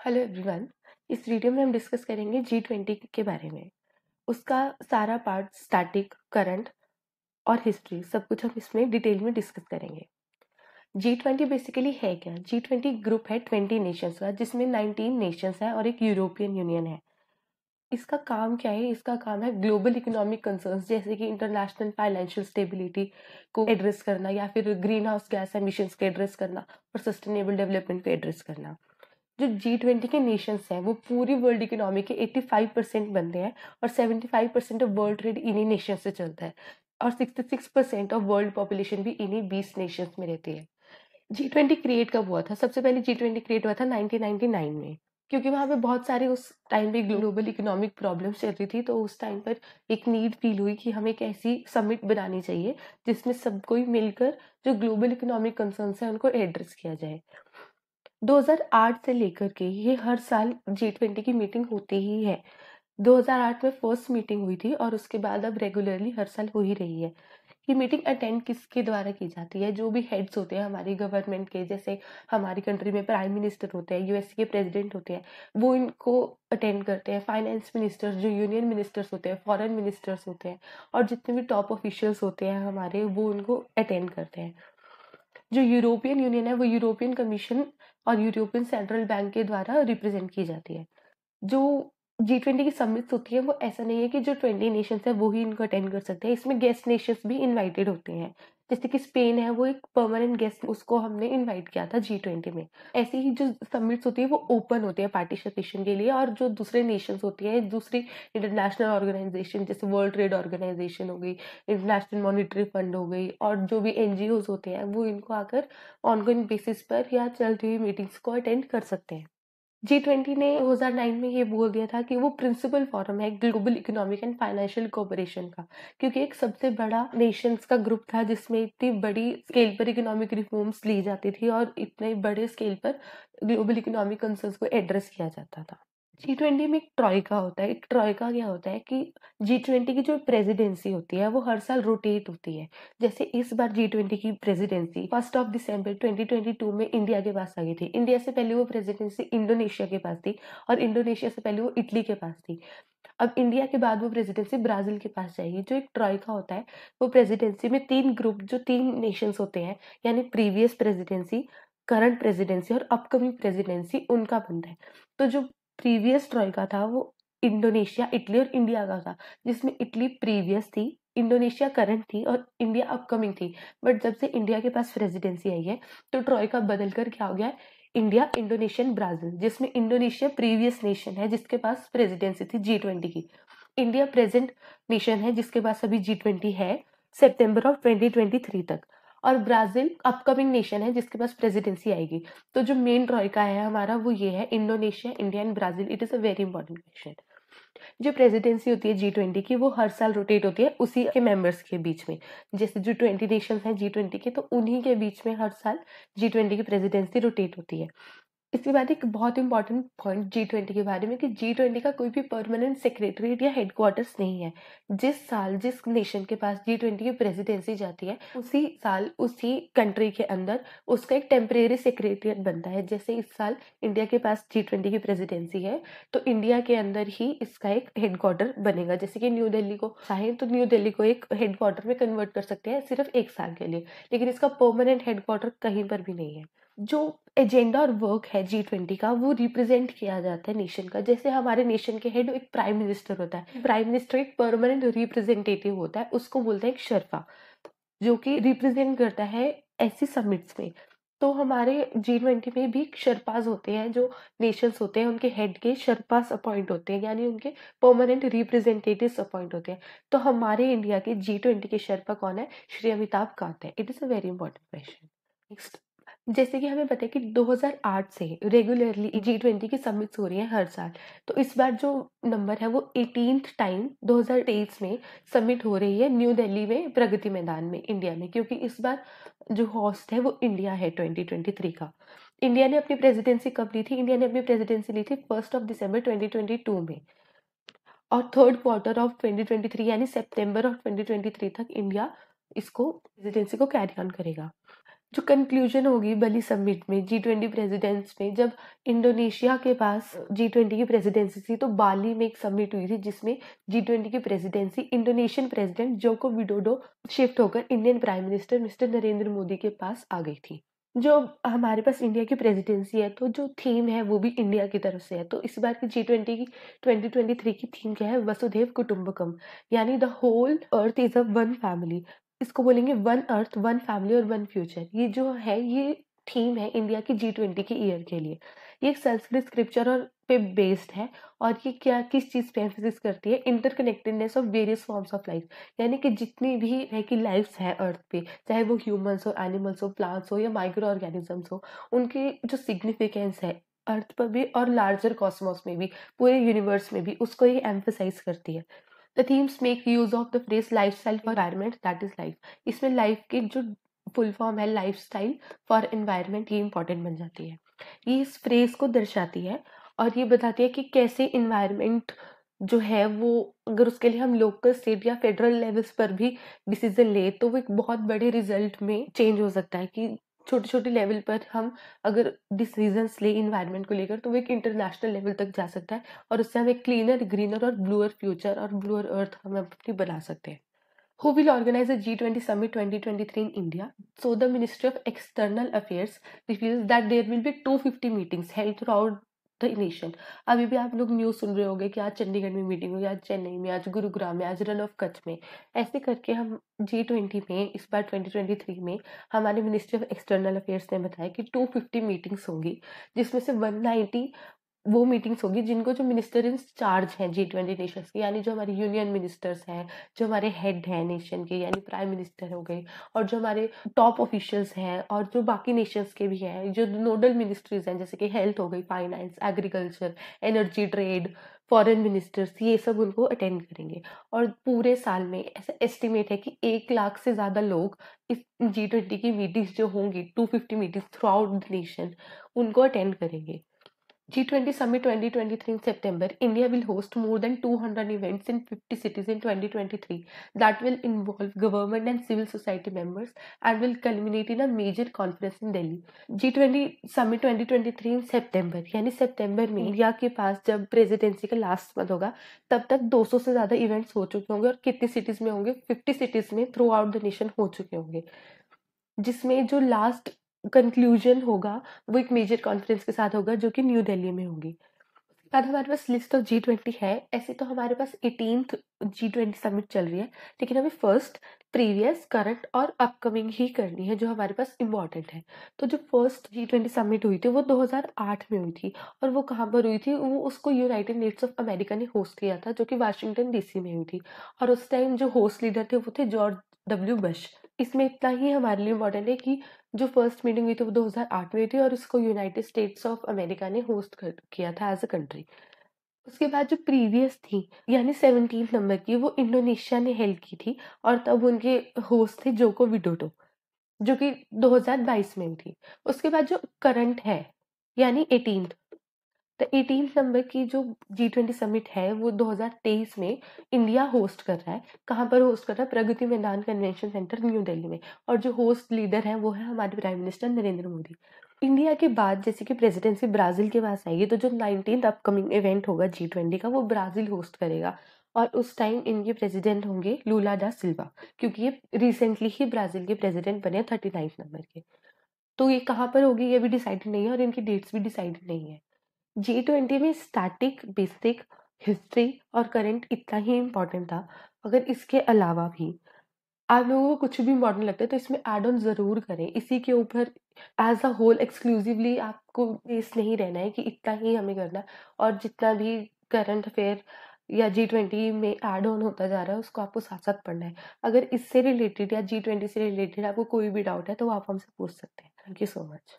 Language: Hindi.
हेलो एवरीवन इस वीडियो में हम डिस्कस करेंगे जी ट्वेंटी के बारे में। उसका सारा पार्ट स्टैटिक करंट और हिस्ट्री सब कुछ हम इसमें डिटेल में डिस्कस करेंगे। जी ट्वेंटी बेसिकली है क्या? जी ट्वेंटी ग्रुप है ट्वेंटी नेशंस का, जिसमें नाइनटीन नेशंस है और एक यूरोपियन यूनियन है। इसका काम क्या है? इसका काम है ग्लोबल इकोनॉमिक कंसर्न्स जैसे कि इंटरनेशनल फाइनेंशियल स्टेबिलिटी को एड्रेस करना या फिर ग्रीन हाउस गैस एमिशंस को एड्रेस करना और सस्टेनेबल डेवलपमेंट को एड्रेस करना। जो जी ट्वेंटी के नेशंस हैं, वो पूरी वर्ल्ड इकोनॉमी के एट्टी फाइव परसेंट बनते हैं और seventy five percent of world trade इन्हीं नेशन से चलता है और sixty six percent of world population भी इन्हीं बीस नेशंस में रहती है। जी ट्वेंटी क्रिएट कब हुआ था? सबसे पहले जी ट्वेंटी क्रिएट हुआ था नाइनटीन नाइनटी नाइन में, क्योंकि वहाँ पे बहुत सारे उस टाइम पे ग्लोबल इकोनॉमिक प्रॉब्लम चल रही थी तो उस टाइम पर एक नीड फील हुई कि हमें एक ऐसी समिट बनानी चाहिए जिसमें सब कोई मिलकर जो ग्लोबल इकोनॉमिक कंसर्न्स हैं उनको एड्रेस किया जाए। 2008 से लेकर के ये हर साल जी ट्वेंटी की मीटिंग होती ही है। 2008 में फ़र्स्ट मीटिंग हुई थी और उसके बाद अब रेगुलरली हर साल हो ही रही है। ये मीटिंग अटेंड किसके द्वारा की जाती है? जो भी हेड्स होते हैं, हमारी गवर्नमेंट के, जैसे हमारी कंट्री में प्राइम मिनिस्टर होते हैं यूएस के प्रेसिडेंट होते हैं, वो इनको अटेंड करते हैं। फाइनेंस मिनिस्टर्स जो यूनियन मिनिस्टर्स होते हैं फॉरेन मिनिस्टर्स होते हैं और जितने भी टॉप ऑफिशियल्स होते हैं हमारे, वो उनको अटेंड करते हैं। जो यूरोपियन यूनियन है, वो यूरोपियन कमीशन और यूरोपियन सेंट्रल बैंक के द्वारा रिप्रेजेंट की जाती है। जो जी ट्वेंटी की समिट्स होती है, वो ऐसा नहीं है कि जो ट्वेंटी नेशंस है, वो ही इनको अटेंड कर सकते हैं। इसमें गेस्ट नेशंस भी इन्वाइटेड होते हैं। जैसे कि स्पेन है, वो एक परमानेंट गेस्ट उसको हमने इनवाइट किया था जी ट्वेंटी में। ऐसे ही जो समिट्स होती है, वो ओपन होती है पार्टिसिपेशन के लिए और जो दूसरे नेशंस होती हैं, दूसरी इंटरनेशनल ऑर्गेनाइजेशन जैसे वर्ल्ड ट्रेड ऑर्गेनाइजेशन हो गई इंटरनेशनल मॉनिटरी फंड हो गई और जो भी एन होते हैं, वो इनको आकर ऑनगोइंग बेसिस पर या चलती हुई मीटिंग्स को अटेंड कर सकते हैं। जी ट्वेंटी ने 2009 में ये बोल दिया था कि वो प्रिंसिपल फॉरम है global economic and financial cooperation का, क्योंकि एक सबसे बड़ा नेशंस का ग्रुप था जिसमें इतनी बड़ी स्केल पर इकोनॉमिक रिफॉर्म्स ली जाती थी और इतने बड़े स्केल पर ग्लोबल इकोनॉमिक कंसर्न को एड्रेस किया जाता था। जी ट्वेंटी में एक ट्रॉयका होता है। एक ट्रॉयका क्या होता है कि जी ट्वेंटी की जो प्रेसिडेंसी होती है, वो हर साल रोटेट होती है। जैसे इस बार जी ट्वेंटी की प्रेसिडेंसी फ़र्स्ट ऑफ़ दिसंबर 2022 में इंडिया के पास आ गई थी। इंडिया से पहले वो प्रेसिडेंसी इंडोनेशिया के पास थी और इंडोनेशिया से पहले वो इटली के पास थी। अब इंडिया के बाद वो प्रेसिडेंसी ब्राज़ील के पास जाएगी। जो एक ट्रॉयका होता है, वो प्रेसिडेंसी में तीन ग्रुप जो तीन नेशंस होते हैं, यानी प्रीवियस प्रेसिडेंसी करंट प्रेसिडेंसी और अपकमिंग प्रेसिडेंसी उनका बनता है। तो जो प्रीवियस ट्रॉयका था, वो इंडोनेशिया, इटली और इंडिया का था, जिसमें इटली प्रीवियस थी, इंडोनेशिया करंट थी और इंडिया अपकमिंग थी। बट जब से इंडिया के पास प्रेसिडेंसी आई है तो ट्रॉयका बदल कर क्या हो गया इंडिया, इंडोनेशियन, ब्राज़ील, जिसमें इंडोनेशिया प्रीवियस नेशन है, जिसके पास प्रेसिडेंसी थी जी ट्वेंटी की। इंडिया प्रेजेंट नेशन है, जिसके पास अभी जी ट्वेंटी है September of twenty twenty three तक। और ब्राज़ील अपकमिंग नेशन है, जिसके पास प्रेसिडेंसी आएगी। तो जो मेन ट्रॉयका है हमारा, वो ये है Indonesia India and Brazil it is a very important question जो प्रेसिडेंसी होती है जी ट्वेंटी की, वो हर साल रोटेट होती है उसी के मेंबर्स के बीच में। जैसे जो ट्वेंटी नेशन हैं जी ट्वेंटी के तो उन्हीं के बीच में हर साल जी ट्वेंटी की प्रेसिडेंसी रोटेट होती है। इसके बाद एक बहुत इंपॉर्टेंट पॉइंट जी ट्वेंटी के बारे में कि जी ट्वेंटी का कोई भी परमानेंट सेक्रेटरीट या हेडक्वार्टर्स नहीं है। जिस साल, जिस नेशन के पास जी ट्वेंटी की प्रेसिडेंसी जाती है, उसी साल, उसी कंट्री के अंदर उसका एक टेम्परेरी सेक्रेटरीट बनता है। जैसे इस साल इंडिया के पास जी ट्वेंटी की प्रेसिडेंसी है तो इंडिया के अंदर ही इसका एक हेडक्वार्टर बनेगा। जैसे कि न्यू दिल्ली को चाहे तो न्यू दिल्ली को एक हेडक्वार्टर में कन्वर्ट कर सकते हैं सिर्फ़ एक साल के लिए, लेकिन इसका परमानेंट हेडक्वार्टर कहीं पर भी नहीं है। जो एजेंडा और वर्क है जी ट्वेंटी का, वो रिप्रेजेंट किया जाता है नेशन का। जैसे हमारे नेशन के हेड एक प्राइम मिनिस्टर होता है। प्राइम मिनिस्टर एक परमानेंट रिप्रेजेंटेटिव होता है, उसको बोलते हैं एक शर्फा जो कि रिप्रेजेंट करता है ऐसी समिट्स में। तो हमारे जी ट्वेंटी में भी शर्पाज होते हैं, जो नेशंस होते हैं, उनके हेड के शर्पास अपॉइंट होते हैं, यानी उनके परमानेंट रिप्रेजेंटेटिव अपॉइंट होते हैं। तो हमारे इंडिया के जी ट्वेंटी के शर्पा कौन है? श्री अमिताभ कांत है। It is a very important question next जैसे कि हमें पता है कि 2008 से रेगुलरली जी ट्वेंटी की समिट्स हो रही हैं हर साल। तो इस बार जो नंबर है वो एटीन टाइम 2023 में समिट हो रही है न्यू दिल्ली में, प्रगति मैदान में इंडिया में। क्योंकि इस बार जो हॉस्ट है वो इंडिया है 2023 का। इंडिया ने अपनी प्रेसिडेंसी कब ली थी? इंडिया ने अपनी प्रेसिडेंसी ली थी फ़र्स्ट ऑफ़ दिसंबर 2022 में। और थर्ड क्वार्टर ऑफ़ 2023 यानी सितंबर ऑफ़ 2023 तक इंडिया इसको प्रेसिडेंसी को कैरी ऑन करेगा। जो कंक्लूजन होगी बली समिट में जी ट्वेंटी प्रेसिडेंट्स में, जब इंडोनेशिया के पास जी ट्वेंटी की प्रेसिडेंसी थी तो बाली में एक समिट हुई थी, जिसमें जी ट्वेंटी की presidency Indonesian president Joko Widodo shift होकर Indian prime minister mister Narendra Modi के पास आ गई थी। जो हमारे पास इंडिया की प्रेसिडेंसी है तो जो थीम है, वो भी इंडिया की तरफ़ से है। तो इस बार की जी ट्वेंटी की ट्वेंटी ट्वेंटी थ्री की थीम क्या है? वसुधैव कुटुंबकम, यानी the whole earth is a one family इसको बोलेंगे वन अर्थ, वन फैमिली और वन फ्यूचर। ये जो है, ये थीम है इंडिया की जी ट्वेंटी के ईयर के लिए। ये एक संस्कृत स्क्रिप्चर और पे बेस्ड है और ये क्या, किस चीज़ पे एम्फोसिस करती है? Interconnectedness of various forms of life यानी कि जितनी भी है कि लाइफ्स है अर्थ पे, चाहे वो ह्यूमंस हो एनिमल्स हो प्लांट्स हो या माइक्रो ऑर्गेनिजम्स हो, उनकी जो सिग्निफिकेंस है अर्थ पर भी और लार्जर कॉस्मोस में भी, पूरे यूनिवर्स में भी, उसको ये एम्फोसाइज करती है। The themes make use of the phrase life style for environment that is LiFE इसमें लाइफ की जो फुल फॉर्म है लाइफ स्टाइल फॉर एनवायरमेंट ये इंपॉर्टेंट बन जाती है। ये इस फ्रेज को दर्शाती है और ये बताती है कि कैसे इन्वायरमेंट जो है, वो अगर उसके लिए हम लोकल स्टेट या फेडरल लेवल्स पर भी डिसीज़न ले तो वो एक बहुत बड़े रिज़ल्ट में चेंज हो सकता है कि छोटे छोटे लेवल पर हम अगर डिसीज़न ले इन्वायरमेंट को लेकर तो वो एक इंटरनेशनल लेवल तक जा सकता है और उससे हम एक क्लीनर ग्रीनर और ब्लूअर फ्यूचर और ब्लूअर अर्थ हम अपनी बना सकते हैं। Who will organise the G twenty summit twenty twenty three in India so the ministry of external affairs that there will be two fifty meetings health throughout the nation अभी भी आप लोग न्यूज़ सुन रहे होंगे कि आज चंडीगढ़ में मीटिंग हुई, आज चेन्नई में, आज गुरुग्राम में, आज रन ऑफ़ कच्छ में। ऐसे करके हम जी ट्वेंटी में, इस बार ट्वेंटी ट्वेंटी थ्री में हमारे मिनिस्ट्री ऑफ़ एक्सटर्नल अफेयर्स ने बताया कि टू फिफ्टी मीटिंग्स होंगी, जिसमें से वन नाइन्टी वो मीटिंग्स होगी जिनको जो मिनिस्टर इन चार्ज हैं जी ट्वेंटी नेशन के, यानी जो हमारे यूनियन मिनिस्टर्स हैं, जो हमारे हेड हैं नेशन के, यानी प्राइम मिनिस्टर हो गए, और जो हमारे टॉप ऑफिशियल्स हैं, और जो बाकी नेशंस के भी हैं, जो नोडल मिनिस्ट्रीज हैं, जैसे कि हेल्थ हो गई finance agriculture energy trade foreign ministers ये सब उनको अटेंड करेंगे। और पूरे साल में ऐसा एस्टिमेट है कि एक लाख से ज़्यादा लोग इस जी ट्वेंटी की मीटिंग्स जो होंगी two fifty meetings throughout the nation उनको अटेंड करेंगे। G20 Summit 2023 in September, India will host more than 200 events in 50 cities in 2023 that will involve government and civil society members and will culminate in a major conference in Delhi. G20 Summit 2023 in September यानी सितंबर में इंडिया के पास जब प्रेसिडेंसी का लास्ट मंथ होगा तब तक 200 से ज़्यादा इवेंट्स हो चुके होंगे और कितनी सिटीज़ में होंगे 50 सिटीज़ में थ्रू आउट द नेशन हो चुके होंगे जिसमें जो लास्ट कंक्लूजन होगा, वो एक मेजर कॉन्फ्रेंस के साथ होगा, जो कि न्यू दिल्ली में होगी। बाद हमारे पास लिस्ट ऑफ़ जी ट्वेंटी है, ऐसे तो हमारे पास एटीन जी ट्वेंटी समिट चल रही है, लेकिन हमें फ़र्स्ट प्रीवियस करंट और अपकमिंग ही करनी है, जो हमारे पास इंपॉर्टेंट है। तो जो फ़र्स्ट जी ट्वेंटी समिट हुई थी, वो 2008 में हुई थी, और वो कहाँ पर हुई थी? वो उसको यूनाइटेड नेट्स ऑफ़ अमेरिका ने होस्ट किया था, जो कि वाशिंगटन डीसी में हुई थी। और उस टाइम जो होस्ट लीडर थे, वो थे जॉर्ज डब्ल्यू बश इसमें इतना ही हमारे लिए इम्पोर्टेंट है कि जो फ़र्स्ट मीटिंग हुई थी वो 2008 में थी और इसको यूनाइटेड स्टेट्स ऑफ़ अमेरिका ने होस्ट कर, किया था एज अ कंट्री उसके बाद जो प्रीवियस थी, यानी सेवनटीन नंबर की, वो इंडोनेशिया ने हेल्प की थी और तब उनके होस्ट थे जोको विडोडो जो कि 2022 में थी. उसके बाद जो करंट है, यानी एटीन तो एटीन नंबर की जो जी ट्वेंटी समिट है, वो 2023 में इंडिया होस्ट कर रहा है। कहाँ पर होस्ट कर रहा है? Pragati Maidan convention centre new Delhi में। और जो होस्ट लीडर है, वो है हमारे prime minister Narendra Modi. India के बाद, जैसे कि प्रेसिडेंसी ब्राज़ील के पास आएगी तो जो नाइनटीन अपकमिंग इवेंट होगा जी ट्वेंटी का, वो ब्राज़ील होस्ट करेगा। और उस टाइम इनके प्रेसिडेंट होंगे लूला डा सिल्वा क्योंकि ये रिसेंटली ही ब्राज़ील के प्रेसिडेंट बने थर्टी नाइन्थ नंबर के। तो ये कहाँ पर होगी, ये भी डिसाइडेड नहीं है और इनकी डेट्स भी डिसाइडेड नहीं है। जी ट्वेंटी में स्टैटिक बेसिक हिस्ट्री और करंट इतना ही इम्पोर्टेंट था, अगर इसके अलावा भी। आप लोगों को कुछ भी इम्पोर्टेंट लगता है तो इसमें एड ऑन ज़रूर करें। इसी के ऊपर एज अ होल एक्सक्लूसिवली आपको बेस नहीं रहना है कि इतना ही हमें करना है। और जितना भी करंट अफेयर या जी ट्वेंटी में एड ऑन होता जा रहा है, उसको आपको साथ साथ पढ़ना है। अगर इससे रिलेटेड या जी ट्वेंटी से रिलेटेड आपको कोई भी डाउट है तो आप हमसे पूछ सकते हैं। Thank you so much